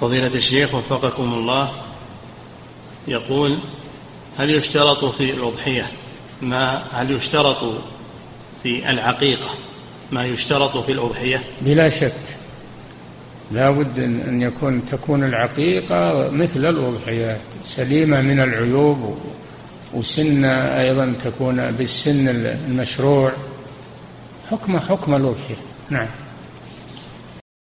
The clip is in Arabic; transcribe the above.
فضيلة الشيخ وفقكم الله يقول هل يشترط في الأضحية؟ ما هل يشترط في العقيقة؟ ما يشترط في الأضحية؟ بلا شك. لا بد أن يكون تكون العقيقة مثل الأضحيات سليمة من العيوب وسن أيضا تكون بالسن المشروع. حكم حكم الأضحية. نعم.